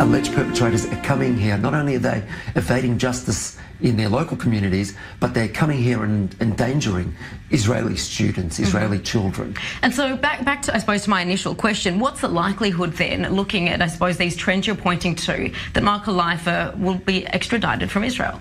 alleged perpetrators are coming here. Not only are they evading justice in their local communities, but they're coming here and endangering Israeli students, Israeli mm-hmm. children. And so back back to I suppose to my initial question, what's the likelihood then, looking at I suppose these trends you're pointing to, that Malka Leifer will be extradited from Israel?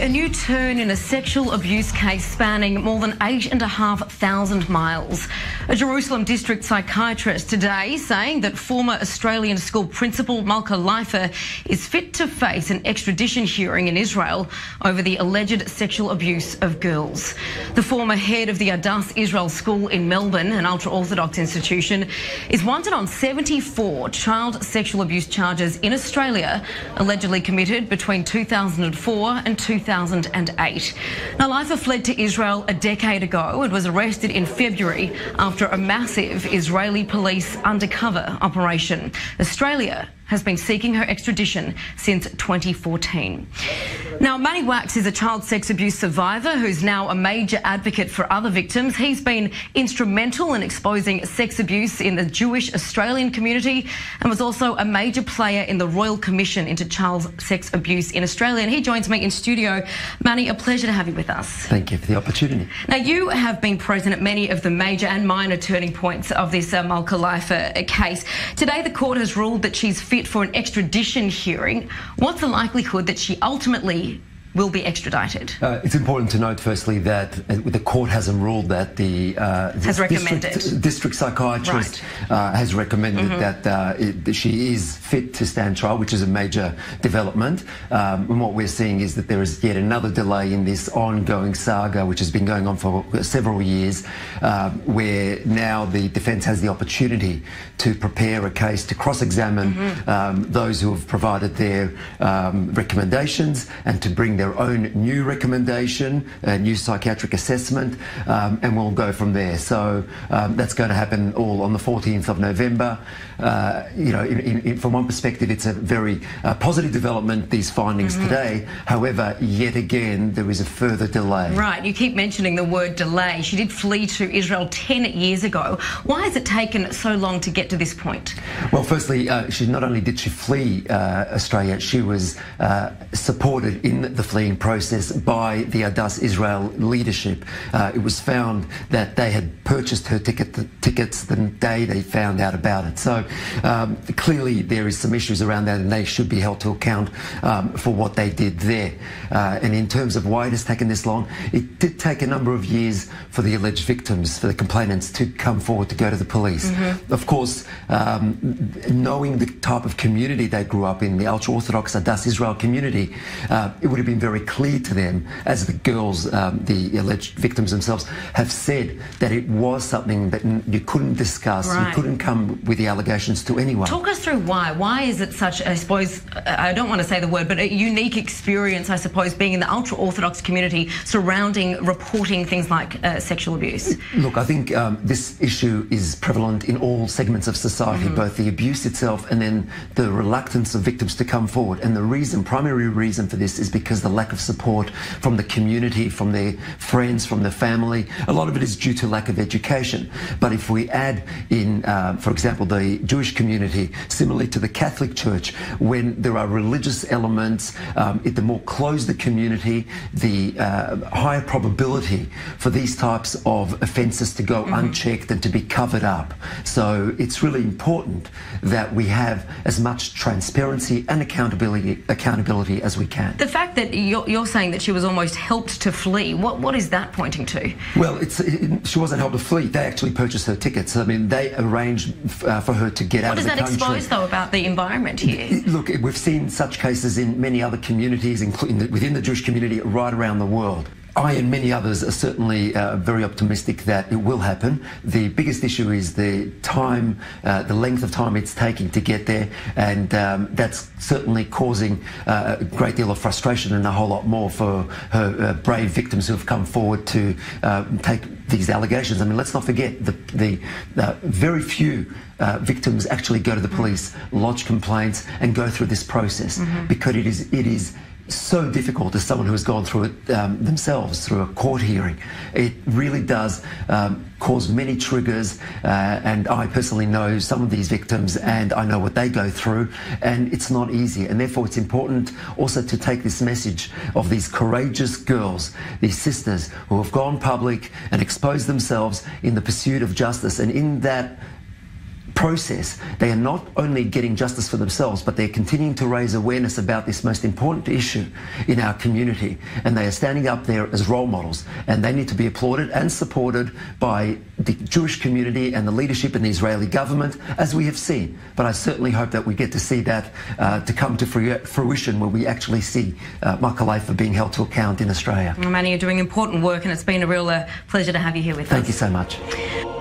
A new turn in a sexual abuse case spanning more than 8,500 miles. A Jerusalem district psychiatrist today saying that former Australian school principal Malka Leifer is fit to face an extradition hearing in Israel over the alleged sexual abuse of girls. The former head of the Adass Israel School in Melbourne, an ultra-Orthodox institution, is wanted on 74 child sexual abuse charges in Australia, allegedly committed between 2004 and 2000. 2008. Now, fled to Israel a decade ago and was arrested in February after a massive Israeli police undercover operation. Australia has been seeking her extradition since 2014. Now, Manny Waks is a child sex abuse survivor who's now a major advocate for other victims. He's been instrumental in exposing sex abuse in the Jewish Australian community and was also a major player in the Royal Commission into child sex abuse in Australia. And he joins me in studio. Manny, a pleasure to have you with us. Thank you for the opportunity. Now, you have been present at many of the major and minor turning points of this uh, Malka Leifer case. Today, the court has ruled that she's fit for an extradition hearing. What's the likelihood that she ultimately will be extradited? Uh, it's important to note, firstly, that uh, the court hasn't ruled that the, uh, has recommended district, district psychiatrist right. Uh, has recommended mm -hmm. that, uh, it, she is fit to stand trial, which is a major development. Um, and what we're seeing is that there is yet another delay in this ongoing saga, which has been going on for several years, uh, where now the defence has the opportunity to prepare a case to cross-examine mm -hmm. um, those who have provided their um, recommendations and to bring their own new recommendation, a new psychiatric assessment, um, and we'll go from there. So um, that's going to happen all on the 14th of November. Uh, you know, in, in, from one perspective, it's a very uh, positive development, these findings mm -hmm. today. However, yet again, there is a further delay. Right. You keep mentioning the word delay. She did flee to Israel 10 years ago. Why has it taken so long to get to this point? Well, firstly, uh, she not only did she flee uh, Australia, she was uh, supported in the fleeing process by the Adass Israel leadership. Uh, it was found that they had purchased her ticket, the tickets the day they found out about it. So um, clearly there is some issues around that and they should be held to account um, for what they did there. Uh, and in terms of why it has taken this long, it did take a number of years for the alleged victims, for the complainants to come forward to go to the police. Mm -hmm. Of course, um, knowing the type of community they grew up in, the ultra-Orthodox Adass Israel community, uh, it would have been very clear to them, as the girls, um, the alleged victims themselves, have said that it was something that you couldn't discuss, right. you couldn't come with the allegations to anyone. Talk us through why. Why is it such, I suppose, I don't want to say the word, but a unique experience, I suppose, being in the ultra-Orthodox community surrounding reporting things like uh, sexual abuse? Look, I think um, this issue is prevalent in all segments of society, mm -hmm. both the abuse itself and then the reluctance of victims to come forward. And the reason, primary reason for this is because the lack of support from the community, from their friends, from their family. A lot of it is due to lack of education. But if we add in, uh, for example, the Jewish community, similarly to the Catholic Church, when there are religious elements, um, it, the more closed the community, the uh, higher probability for these types of offences to go mm -hmm. unchecked and to be covered up. So it's really important that we have as much transparency and accountability accountability as we can. The fact that you're, you're, saying that she was almost helped to flee. What what is that pointing to? Well, it's it, she wasn't helped to flee. They actually purchased her tickets. I mean, they arranged uh, for her to get what out of the country. What does that expose, though, about the environment here? Look, we've seen such cases in many other communities, including within the Jewish community right around the world. I and many others are certainly uh, very optimistic that it will happen. The biggest issue is the time, uh, the length of time it's taking to get there, and um, that's certainly causing uh, a great deal of frustration and a whole lot more for her uh, brave victims who have come forward to uh, take these allegations. I mean, let's not forget the, the uh, very few victims actually go to the police, lodge complaints, and go through this process mm -hmm. because it is it is so difficult as someone who has gone through it um, themselves through a court hearing. It really does um, cause many triggers, uh, and I personally know some of these victims, and I know what they go through, and it's not easy. And therefore, it's important also to take this message of these courageous girls, these sisters who have gone public and exposed themselves in the pursuit of justice, and in that process, they are not only getting justice for themselves, but they're continuing to raise awareness about this most important issue in our community. And they are standing up there as role models. And they need to be applauded and supported by the Jewish community and the leadership in the Israeli government, as we have seen. But I certainly hope that we get to see that uh, to come to fruition where we actually see uh, Malka being held to account in Australia. Manny, you're doing important work, and it's been a real uh, pleasure to have you here with Thank us. Thank you so much.